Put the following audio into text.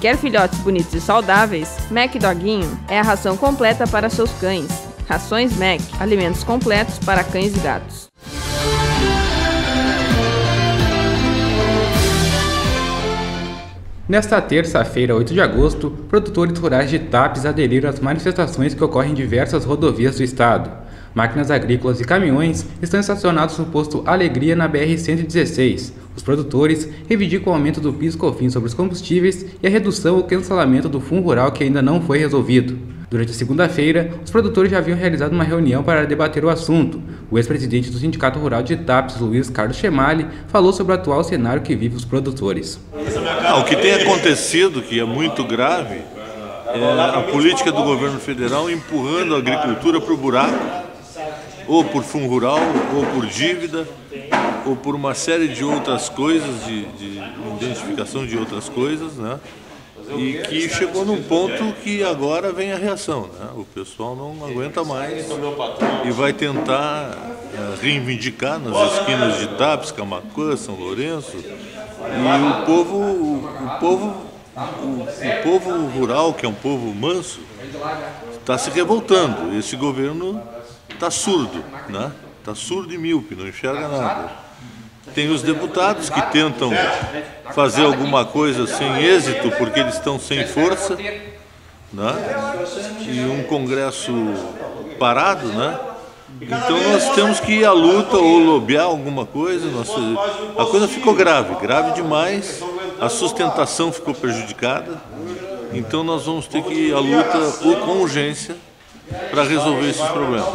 Quer filhotes bonitos e saudáveis? Mac Doguinho é a ração completa para seus cães. Rações Mac, alimentos completos para cães e gatos. Nesta terça-feira, 8 de agosto, produtores rurais de TAPES aderiram às manifestações que ocorrem em diversas rodovias do estado. Máquinas agrícolas e caminhões estão estacionados no posto Alegria na BR-116. Os produtores reivindicam o aumento do PIS/COFINS sobre os combustíveis e a redução ou cancelamento do Fundo Rural que ainda não foi resolvido. Durante a segunda-feira, os produtores já haviam realizado uma reunião para debater o assunto. O ex-presidente do Sindicato Rural de Itapes, Luiz Carlos Chemali, falou sobre o atual cenário que vive os produtores. Ah, o que tem acontecido, que é muito grave, é a política do governo federal empurrando a agricultura para o buraco, ou por fundo rural, ou por dívida, ou por uma série de outras coisas, de, de identificação de outras coisas, né? e que chegou num ponto que agora vem a reação. Né? O pessoal não aguenta mais e vai tentar uh, reivindicar nas esquinas de Tapes, Camacuã, São Lourenço. E o povo, o povo, o, o, povo rural, que é um povo manso, está se revoltando. Esse governo está surdo, né? Está surdo e míope, não enxerga nada. Tem os deputados que tentam fazer alguma coisa sem êxito porque eles estão sem força, né? e um Congresso parado, né? Então nós temos que ir à luta ou lobear alguma coisa. Nossa, a coisa ficou grave, grave demais. A sustentação ficou prejudicada. Então nós vamos ter que ir à luta ou com urgência para resolver esses problemas.